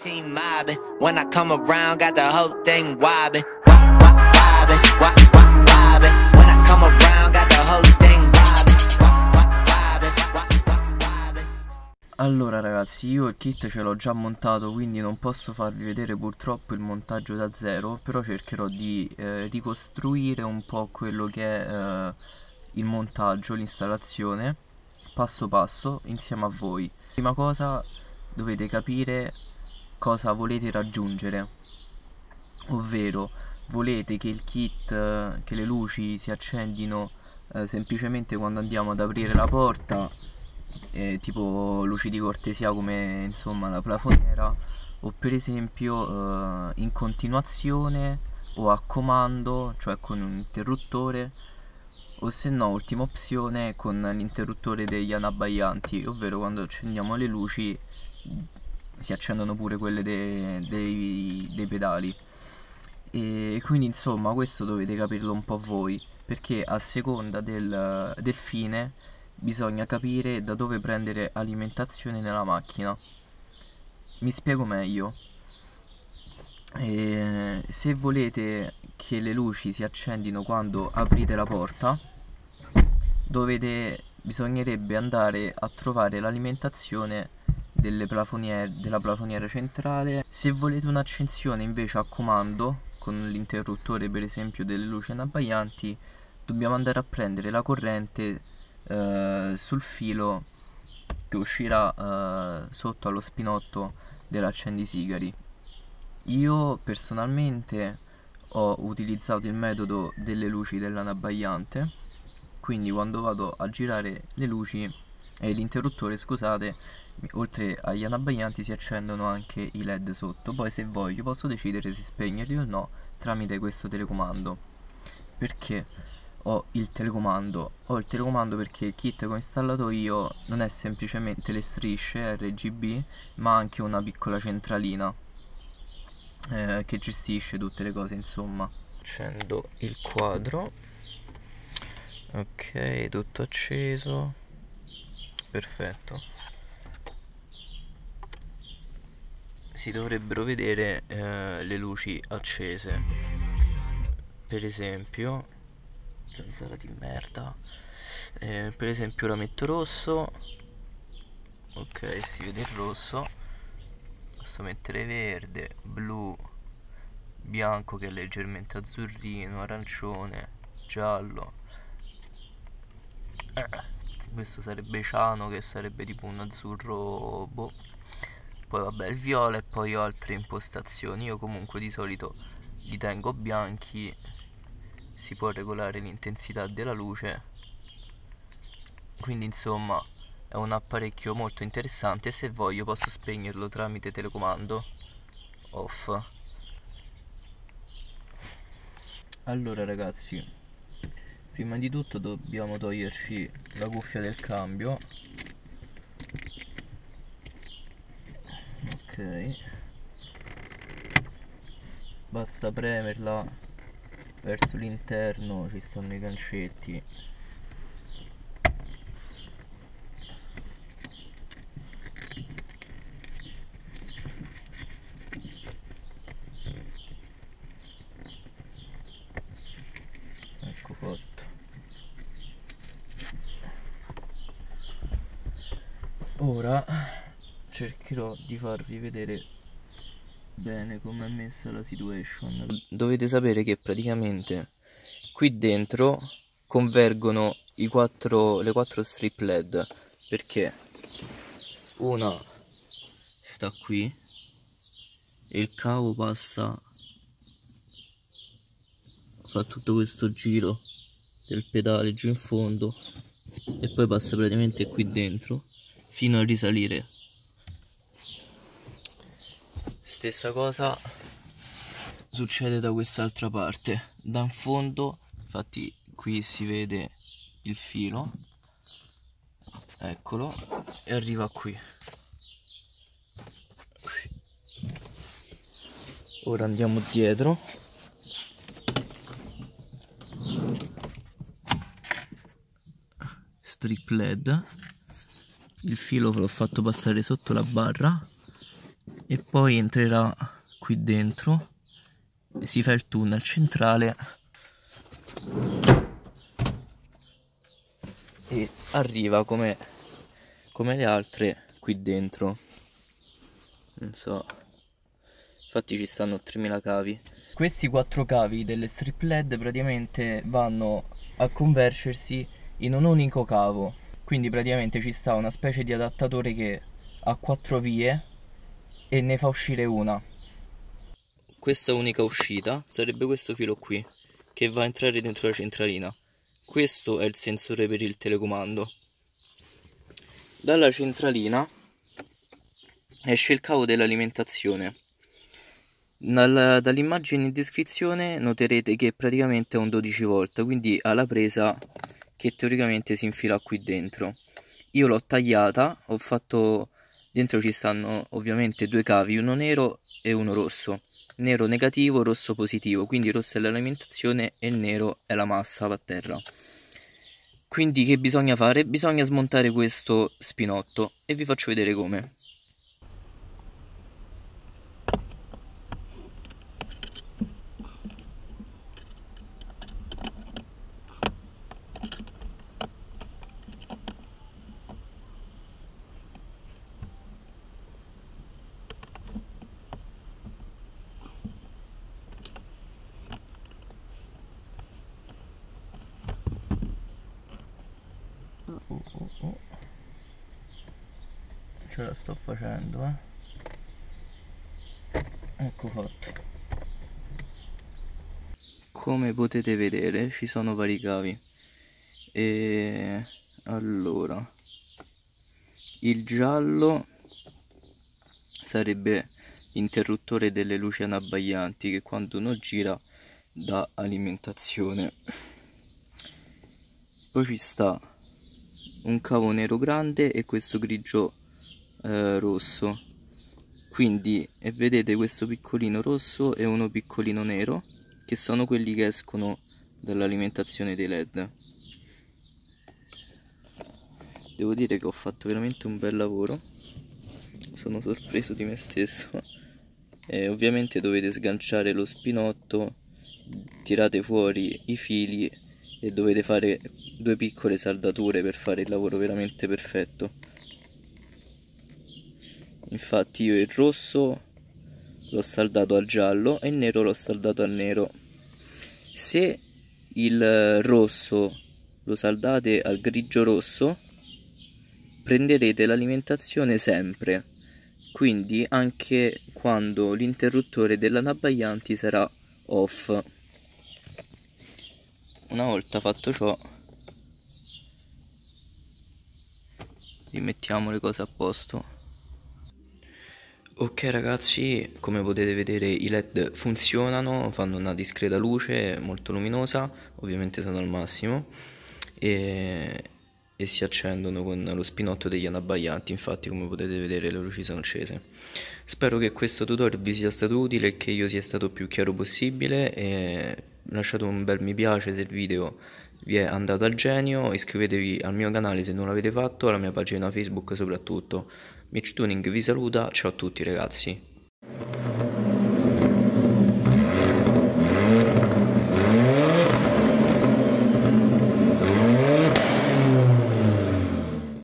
Team mobbing. When I come around, got the whole thing wobbing. Allora ragazzi, io il kit ce l'ho già montato, quindi non posso farvi vedere purtroppo il montaggio da zero, però cercherò di eh, ricostruire un po' quello che è eh, il montaggio, l'installazione, passo passo, insieme a voi. Prima cosa dovete capire cosa volete raggiungere, ovvero volete che il kit, eh, che le luci si accendino eh, semplicemente quando andiamo ad aprire la porta eh, tipo luci di cortesia come insomma la plafoniera o per esempio eh, in continuazione o a comando cioè con un interruttore o se no ultima opzione con l'interruttore degli anabbaglianti ovvero quando accendiamo le luci si accendono pure quelle de- dei, dei pedali. E quindi insomma questo dovete capirlo un po' voi perché a seconda del, del fine bisogna capire da dove prendere alimentazione nella macchina. Mi spiego meglio. Eh, se volete che le luci si accendino quando aprite la porta dovete bisognerebbe andare a trovare l'alimentazione plafoniere, della plafoniera centrale. Se volete un'accensione invece a comando con l'interruttore per esempio delle luci anabbaglianti dobbiamo andare a prendere la corrente eh, sul filo che uscirà eh, sotto allo spinotto dell'accendisigari io personalmente ho utilizzato il metodo delle luci dell'anabbagliante quindi quando vado a girare le luci e l'interruttore scusate oltre agli anabbaglianti si accendono anche i led sotto. Poi se voglio posso decidere se spegnerli o no tramite questo telecomando. Perché ho il telecomando? Ho il telecomando perché il kit che ho installato io non è semplicemente le strisce RGB ma anche una piccola centralina eh, che gestisce tutte le cose insomma. Accendo il quadro. Ok tutto acceso perfetto. Si dovrebbero vedere eh, le luci accese. Per esempio zanzara di merda eh, per esempio ora metto rosso. Ok si vede il rosso. Posso mettere verde blu bianco che è leggermente azzurrino arancione giallo. Eh, questo sarebbe ciano che sarebbe tipo un azzurro boh. Poi vabbè il viola e poi ho altre impostazioni. Io comunque di solito li tengo bianchi. Si può regolare l'intensità della luce. Quindi insomma è un apparecchio molto interessante. Se voglio posso spegnerlo tramite telecomando. Off. Allora ragazzi prima di tutto dobbiamo toglierci la cuffia del cambio. Ok. Basta premerla. Verso l'interno ci stanno i gancetti ecco fatto ora cercherò di farvi vedere bene come è messa la situation. Dovete sapere che praticamente qui dentro convergono quattro, le quattro strip led perché una sta qui e il cavo passa fa tutto questo giro del pedale giù in fondo e poi passa praticamente qui dentro fino a risalire. Stessa cosa succede da quest'altra parte. Da in fondo infatti qui si vede il filo. Eccolo e arriva qui. Ora andiamo dietro. Strip led il filo l'ho fatto passare sotto la barra e poi entrerà qui dentro e si fa il tunnel centrale. E arriva come, come le altre qui dentro. Non so. Infatti ci stanno 3000 cavi. Questi quattro cavi delle strip led praticamente vanno a convergersi in un unico cavo quindi praticamente ci sta una specie di adattatore che ha quattro vie e ne fa uscire una. Questa unica uscita sarebbe questo filo qui che va a entrare dentro la centralina. Questo è il sensore per il telecomando. Dalla centralina esce il cavo dell'alimentazione. Dall'immagine in descrizione noterete che praticamente è un 12 volt quindi ha la presa che teoricamente si infila qui dentro. Io l'ho tagliata ho fatto dentro ci stanno ovviamente due cavi uno nero e uno rosso. Nero negativo rosso positivo quindi rosso è l'alimentazione e nero è la massa va a terra. Quindi che bisogna fare? bisogna smontare questo spinotto e vi faccio vedere come ce la sto facendo eh. Ecco fatto. Come potete vedere ci sono vari cavi. E allora il giallo sarebbe interruttore delle luci anabbaglianti che quando uno gira dà alimentazione. Poi ci sta un cavo nero grande e questo grigio eh, rosso. Quindi e vedete questo piccolino rosso e uno piccolino nero che sono quelli che escono dall'alimentazione dei led devo dire che ho fatto veramente un bel lavoro. Sono sorpreso di me stesso. E ovviamente dovete sganciare lo spinotto tirate fuori i fili e dovete fare due piccole saldature per fare il lavoro veramente perfetto infatti io il rosso l'ho saldato al giallo e il nero l'ho saldato al nero. Se il rosso lo saldate al grigio rosso prenderete l'alimentazione sempre. Quindi anche quando l'interruttore dell'anabbaglianti sarà off. Una volta fatto ciò rimettiamo le cose a posto ok ragazzi come potete vedere i led funzionano fanno una discreta luce molto luminosa ovviamente sono al massimo e, e si accendono con lo spinotto degli anabbaglianti infatti come potete vedere le luci sono accese. Spero che questo tutorial vi sia stato utile e che io sia stato più chiaro possibile e lasciate un bel mi piace se il video vi è andato al genio, iscrivetevi al mio canale se non l'avete fatto, alla mia pagina Facebook soprattutto. Mitch Tuning vi saluta, ciao a tutti ragazzi.